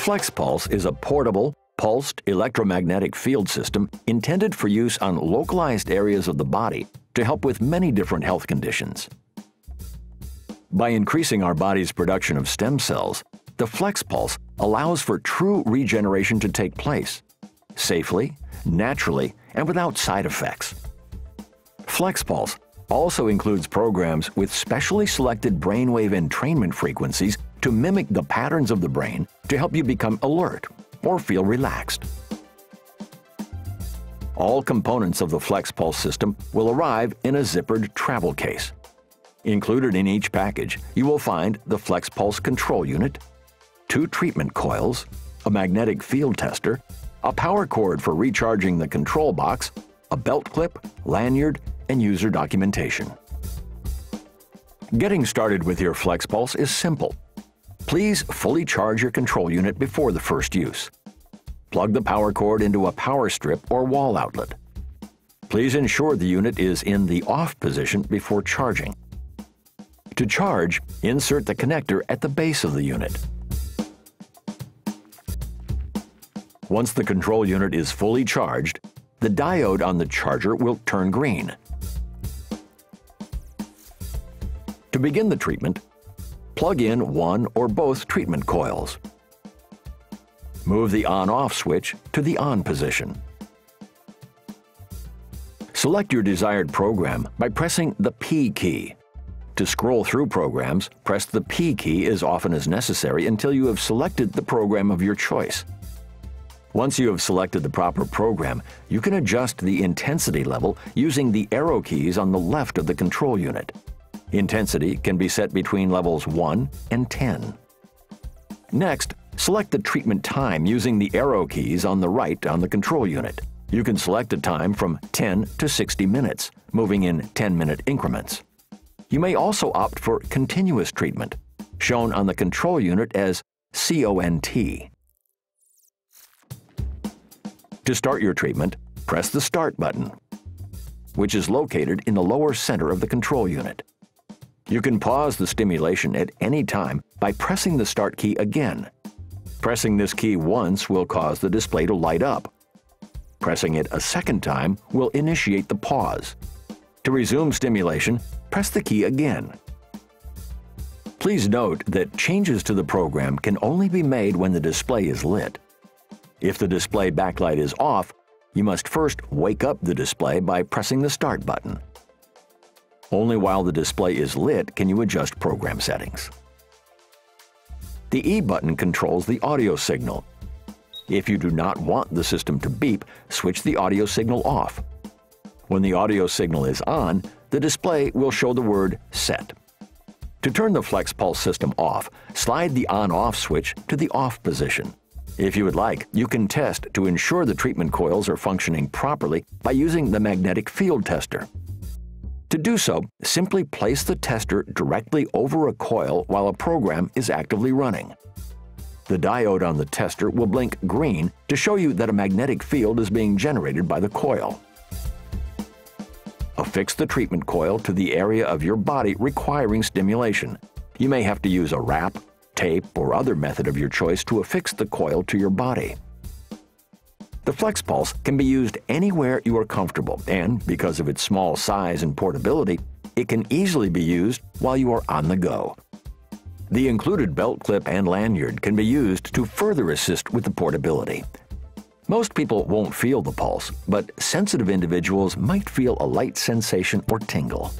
FlexPulse is a portable, pulsed electromagnetic field system intended for use on localized areas of the body to help with many different health conditions. By increasing our body's production of stem cells, the FlexPulse allows for true regeneration to take place, safely, naturally, and without side effects. FlexPulse also includes programs with specially selected brainwave entrainment frequencies to mimic the patterns of the brain to help you become alert or feel relaxed. All components of the FlexPulse system will arrive in a zippered travel case. Included in each package, you will find the FlexPulse control unit, two treatment coils, a magnetic field tester, a power cord for recharging the control box, a belt clip, lanyard, and user documentation. Getting started with your FlexPulse is simple. Please fully charge your control unit before the first use. Plug the power cord into a power strip or wall outlet. Please ensure the unit is in the off position before charging. To charge, insert the connector at the base of the unit. Once the control unit is fully charged, the diode on the charger will turn green. To begin the treatment, plug in one or both treatment coils. Move the on-off switch to the on position. Select your desired program by pressing the P key. To scroll through programs, press the P key as often as necessary until you have selected the program of your choice. Once you have selected the proper program, you can adjust the intensity level using the arrow keys on the left of the control unit. Intensity can be set between levels 1 and 10. Next, select the treatment time using the arrow keys on the right on the control unit. You can select a time from 10 to 60 minutes, moving in 10-minute increments. You may also opt for continuous treatment, shown on the control unit as CONT. To start your treatment, press the Start button, which is located in the lower center of the control unit. You can pause the stimulation at any time by pressing the Start key again. Pressing this key once will cause the display to light up. Pressing it a second time will initiate the pause. To resume stimulation, press the key again. Please note that changes to the program can only be made when the display is lit. If the display backlight is off, you must first wake up the display by pressing the Start button. Only while the display is lit can you adjust program settings. The E button controls the audio signal. If you do not want the system to beep, switch the audio signal off. When the audio signal is on, the display will show the word Set. To turn the FlexPulse system off, slide the on-off switch to the off position. If you would like, you can test to ensure the treatment coils are functioning properly by using the magnetic field tester. To do so, simply place the tester directly over a coil while a program is actively running. The diode on the tester will blink green to show you that a magnetic field is being generated by the coil. Affix the treatment coil to the area of your body requiring stimulation. You may have to use a wrap, tape, or other method of your choice to affix the coil to your body. The FlexPulse can be used anywhere you are comfortable, and because of its small size and portability, it can easily be used while you are on the go. The included belt clip and lanyard can be used to further assist with the portability. Most people won't feel the pulse, but sensitive individuals might feel a light sensation or tingle.